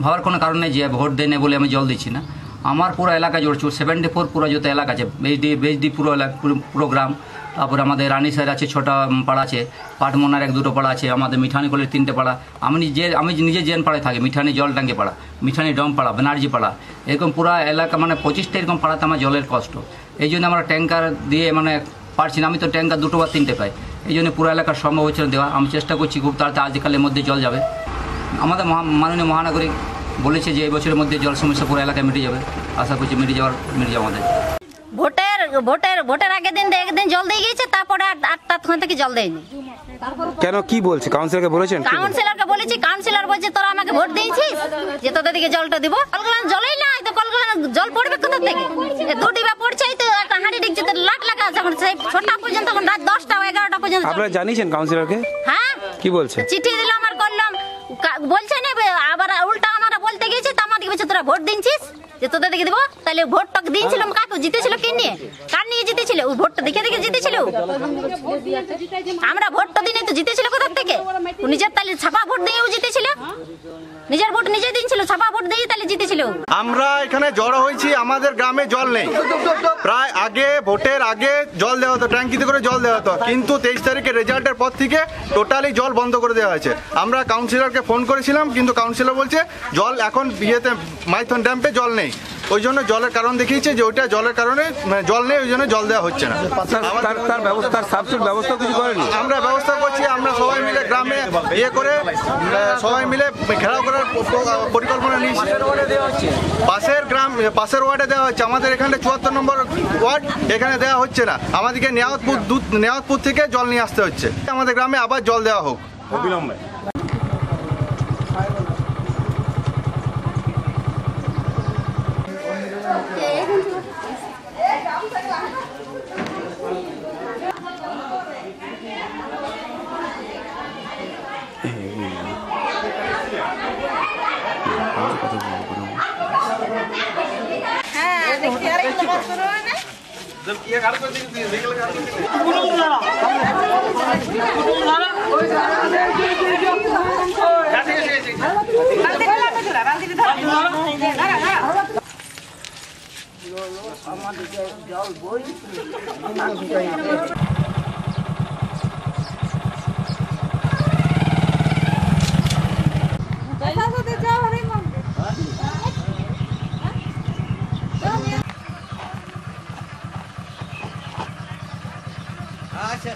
ভাবার কোনো কারণ নেই যে ভোট দেয় বলে আমি জল দিচ্ছি না। আমার পুরো এলাকা জুড়ছে সেভেন্টি ফোর পুরো যত এলাকা আছে বেজডি বেজডি পুরো এলাকা, পুরো- গ্রাম। তারপরে আমাদের রানী সাইড আছে, ছোটা পাড়া আছে, পাটমোনার এক দুটো পাড়া আছে, আমাদের মিঠানি কলের তিনটে পাড়া। আমি যে আমি নিজে জেন পাড়ায় থাকি, মিঠানি জল টাঙ্কি পাড়া, মিঠানি ডম পাড়া, বেনার্জি পাড়া। এরকম পুরো এলাকা মানে পঁচিশটা এরকম পাড়াতে আমার জলের কষ্ট। এই জন্য আমরা ট্যাঙ্কার দিয়ে মানে পারছি না। আমি তো ট্যাঙ্কার দুটো বা তিনটে পাই। এই জন্য পুরো এলাকার সম্ভব হচ্ছে না দেওয়া। আমি চেষ্টা করছি খুব তাড়াতাড়ি, আজকালের মধ্যে জল যাবে। আমাদের মহা- মাননীয় মহানগরী বলেছে যে এই বছরের মধ্যে জল সমস্যা পুরো এলাকায় মিটে যাবে। আশা করছি মিটে যাওয়ার মিটে যাবে আমাদের। ভোটের ভোটের ভোটের আগের দিন একদিন জল দিয়ে গিয়েছে তারপরে আট- আটটা থেকে জল দেয়নি? কেন কি বলছে? কাউন্সিলরকে বলেছেন? কাউন্সিলরকে বলেছি কাউন্সিলর বলছে তোরা আমাকে ভোট দিয়েছিস? যে তোদের দিকে জলটা দিব? কলগুলান জলই না তো কলগুলান জল পড়বে কোথা থেকে? এ দু ডিবা পড়ছে এই তো একটা হাঁড়ি ডিগছে তো লাখ লাখ আছে এখন সেই ছটা পর্যন্ত এখন রাত দশটা এগারোটা পর্যন্ত আপনারা জানিয়েছেন কাউন্সিলরকে হ্যাঁ? কি বলছে? চিঠি কা- বলছে না আবার উল্টা আমরা বলতে গেছি তো আমাদেরকে বলছে তোরা ভোট দিনছিস? যে তোদের দেখে দিব, তাহলে ভোটটা দিয়েছিলাম কাকে জিতেছিল কে নিয়ে? কার নিয়ে জিতেছিল? ও ভোটটা দেখে দেখে জিতেছিল। আমরা ভোটটা দিনে তো জিতেছিল কোথার থেকে? নিজের তাহলে ছাপা ভোট দিয়ে জিতেছিল। নিজের ভোট নিজে ভোট ও। আমরা এখানে জড়ো হয়েছি, আমাদের গ্রামে জল নেই। প্রায় আগে, ভোটের আগে জল দেওয়া হতো, ট্যাঙ্কিতে করে জল দেওয়া হতো। কিন্তু তেইশ তারিখের রেজাল্টের পর থেকে টোটালি জল বন্ধ করে দেওয়া হয়েছে। আমরা কাউন্সিলরকে ফোন করেছিলাম, কিন্তু কাউন্সিলর বলছে, জল এখন বিয়েতে মাইথন ড্যাম্পে জল নেই। ওই জন্য জলের কারণ দেখিয়েছে যে ওইটা জলের কারণে মানে জল নেই ওই জন্য জল দেওয়া হচ্ছে না। তার- তার তার ব্যবস্থা তার সাবসিড ব্যবস্থা কিছু করেনি? আমরা ব্যবস্থা করছি আমরা সবাই মিলে গ্রামে ইয়ে করে সবাই মিলে ঘেরাও করার পরিকল্পনা নিয়েছি। পাশের গ্রাম পাশের ওয়ার্ডে দেওয়া হচ্ছে। আমাদের এখানে চুয়াত্তর নম্বর ওয়ার্ড এখানে দেওয়া হচ্ছে না। আমাদেরকে নেওয়াতপুর নেওয়াতপুর থেকে জল নিয়ে আসতে হচ্ছে। আমাদের গ্রামে আবার জল দেওয়া হোক। তো বলবো না হ্যাঁ দেখি আরে কি বাস করো না जब किया আচ্ছা।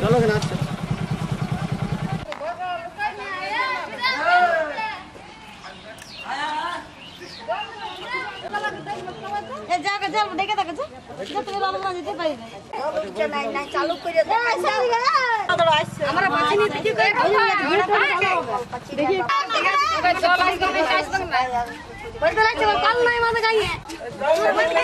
চলো কেন আচ্ছা দেখে দেখেছ চালু করে हमारा बच्चे नहीं देखिए देखिए बस लाइक चलो कल नहीं मत गाइए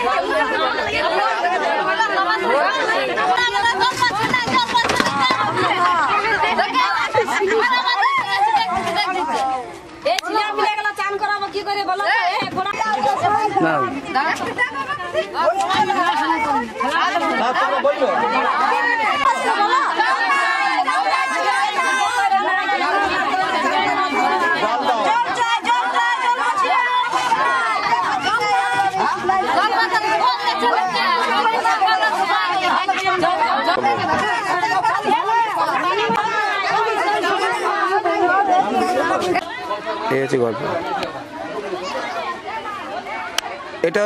ए जिया मिले गला चान कराबो की करे बोलो ए घोड़ा ना ना। बोलो। এই হচ্ছে গল্প। এটা